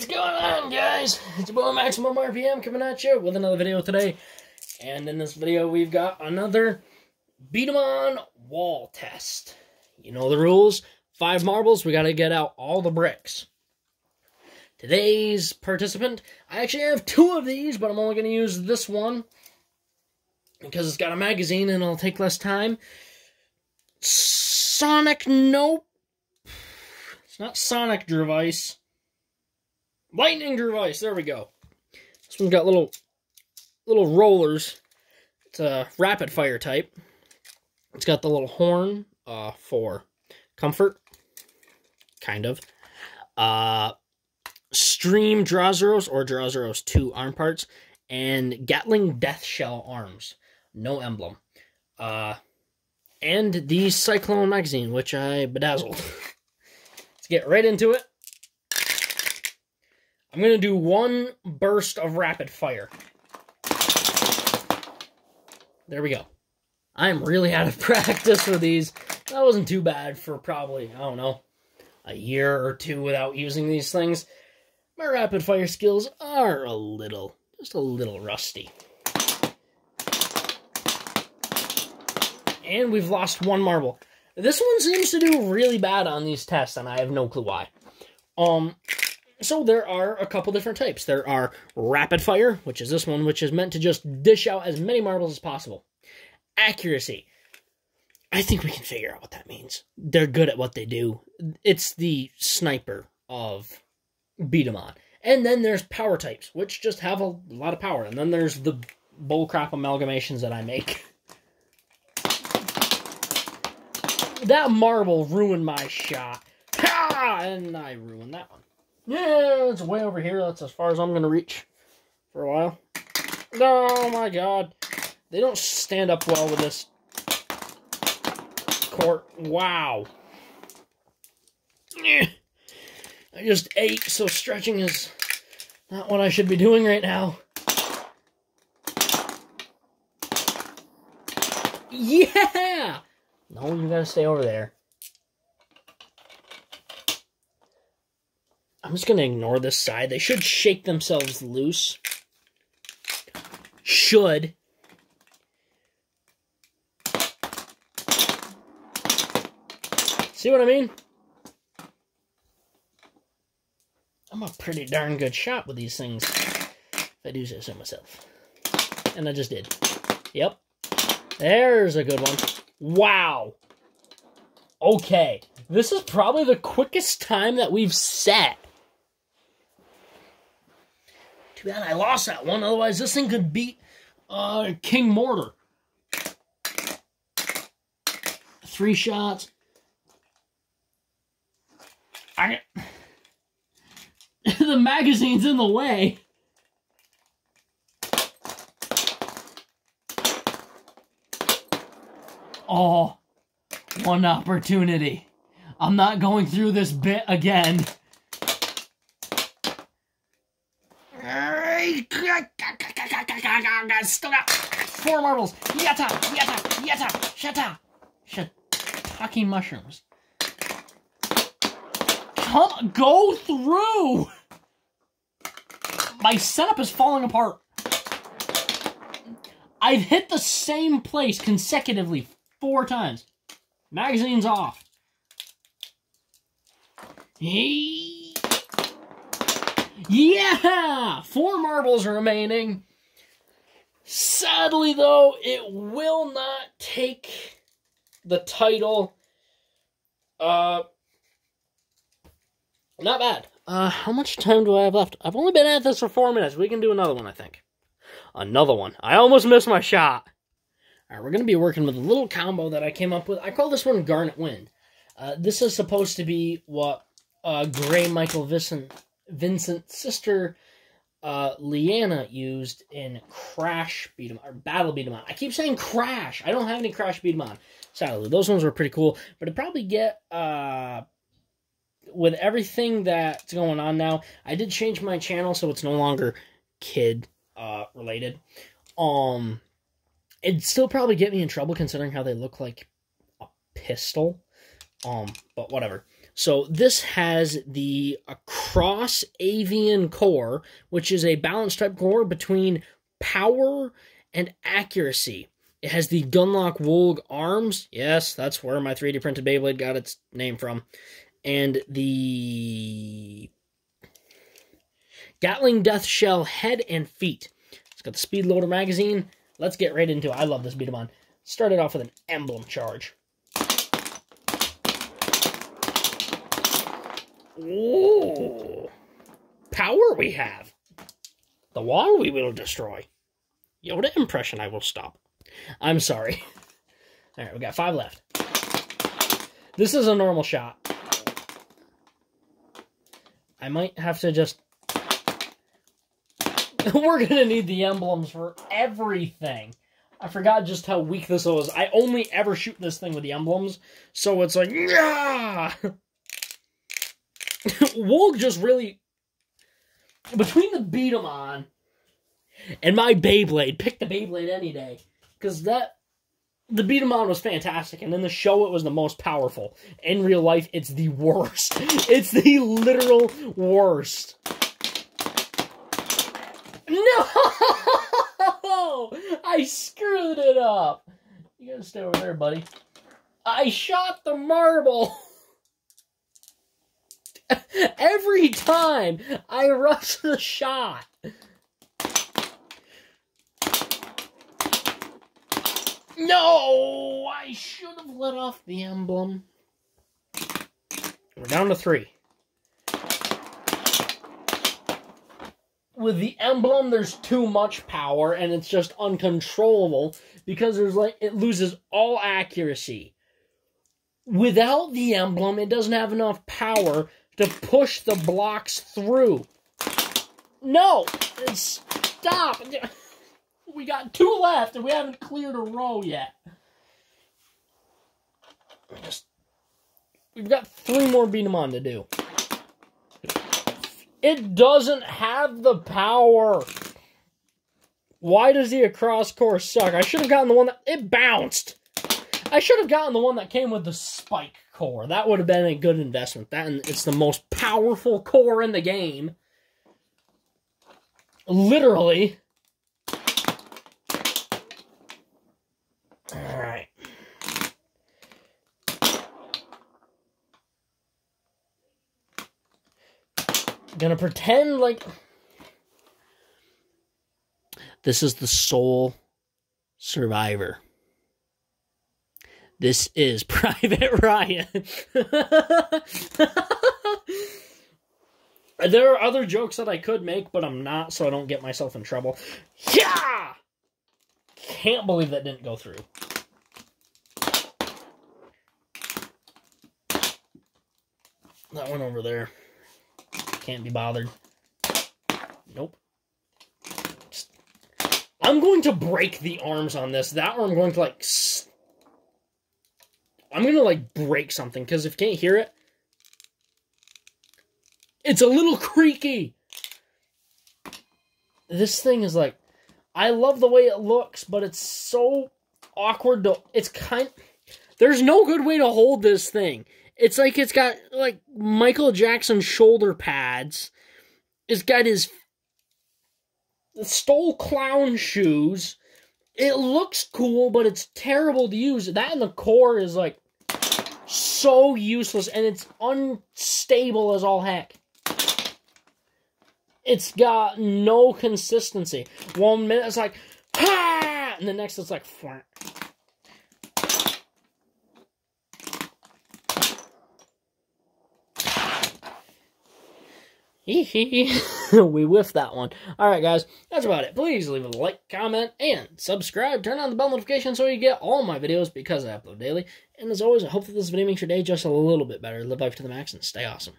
What's going on, guys? It's your boy Maximum RPM coming at you with another video today. And in this video, we've got another B-Daman wall test. You know the rules. Five marbles, we got to get out all the bricks. Today's participant, I actually have two of these, but I'm only going to use this one because it's got a magazine and it'll take less time. Sonic Nope. It's not Sonic Device. Lightning device. There we go. This one's got little little rollers. It's a rapid fire type. It's got the little horn uh, for comfort, kind of. Uh, Stream Drazeros or Drazeros 2 arm parts, and Gatling Death Shell arms. No emblem. Uh, and the Cyclone magazine, which I bedazzled. Let's get right into it. I'm going to do one burst of rapid fire. There we go. I'm really out of practice for these. That wasn't too bad for probably, I don't know, a year or two without using these things. My rapid fire skills are a little, just a little rusty. And we've lost one marble. This one seems to do really bad on these tests, and I have no clue why. Um, so there are a couple different types. There are rapid fire, which is this one, which is meant to just dish out as many marbles as possible. Accuracy. I think we can figure out what that means. They're good at what they do. It's the sniper of B-Daman. And then there's power types, which just have a lot of power. And then there's the bullcrap amalgamations that I make. That marble ruined my shot. Ha! And I ruined that one. Yeah, it's way over here. That's as far as I'm going to reach for a while. Oh my god. They don't stand up well with this court. Wow. Eh. I just ate, so stretching is not what I should be doing right now. Yeah! No, you gotta stay over there. I'm just gonna ignore this side. They should shake themselves loose. Should. See what I mean? I'm a pretty darn good shot with these things. If I do say so myself. And I just did. Yep. There's a good one. Wow. Okay. This is probably the quickest time that we've set. Too bad I lost that one. Otherwise, this thing could beat uh, King Mortar. Three shots. I... the magazine's in the way. Oh, one opportunity. I'm not going through this bit again. Still got four marbles. Yatta, yatta, yatta, shata, shiitake mushrooms. Come, go through. My setup is falling apart. I've hit the same place consecutively four times. Magazine's off. Hey. Yeah! Four marbles remaining. Sadly, though, it will not take the title. Uh, not bad. Uh, how much time do I have left? I've only been at this for four minutes. We can do another one, I think. Another one. I almost missed my shot. Alright, we're going to be working with a little combo that I came up with. I call this one Garnet Wind. Uh, this is supposed to be what uh, Gray Michael Vincent, Vincent's sister uh, Leanna used in Crash B-Daman or Battle B-Daman. I keep saying Crash. I don't have any Crash B-Daman. Sadly, those ones were pretty cool, but it probably get uh, with everything that's going on now. I did change my channel so it's no longer kid uh, related. Um, it'd still probably get me in trouble considering how they look like a pistol. Um, but whatever. So this has the Across Avian core, which is a balanced type core between power and accuracy. It has the Gunlock Wolg arms. Yes, that's where my 3D printed Beyblade got its name from. And the Gatling Death Shell head and feet. It's got the Speed Loader magazine. Let's get right into it. I love this B-Daman. Started off with an emblem charge. Ooh. Power we have. The wall we will destroy. Yoda impression I will stop. I'm sorry. Alright, we got five left. This is a normal shot. I might have to just... We're gonna need the emblems for everything. I forgot just how weak this was. I only ever shoot this thing with the emblems, so it's like, yeah. Wolg just really between the B-Daman and my Beyblade, pick the Beyblade any day. Because that the B-Daman was fantastic, and in the show it was the most powerful. In real life, it's the worst. It's the literal worst. No! I screwed it up. You gotta stay over there, buddy. I shot the marble. Every time I rush the shot. No! I should have let off the emblem. We're down to three. With the emblem, there's too much power and it's just uncontrollable because there's like it loses all accuracy. Without the emblem, it doesn't have enough power to push the blocks through. No! Stop! We got two left and we haven't cleared a row yet. Just, we've got three more B-Daman to do. It doesn't have the power. Why does the across course suck? I should have gotten the one that it bounced. I should have gotten the one that came with the spike core. That would have been a good investment. That and it's the most powerful core in the game. Literally. Alright. Gonna pretend like this is the sole survivor. This is Private Ryan. there are other jokes that I could make, but I'm not, so I don't get myself in trouble. Yeah! Can't believe that didn't go through. That one over there. Can't be bothered. Nope. I'm going to break the arms on this. That or I'm going to, like, I'm to, like, break something. Because if you can't hear it, it's a little creaky. This thing is, like, I love the way it looks, but it's so awkward to, it's kind, there's no good way to hold this thing. It's like it's got like Michael Jackson shoulder pads. It's got his stole clown shoes. It looks cool, but it's terrible to use. That and the core is like so useless and it's unstable as all heck. It's got no consistency. One minute it's like, ha! And the next it's like. we whiffed that one. Alright, guys, that's about it. Please leave a like, comment, and subscribe. Turn on the bell notification so you get all my videos because I upload daily. And as always, I hope that this video makes your day just a little bit better. Live life to the max and stay awesome.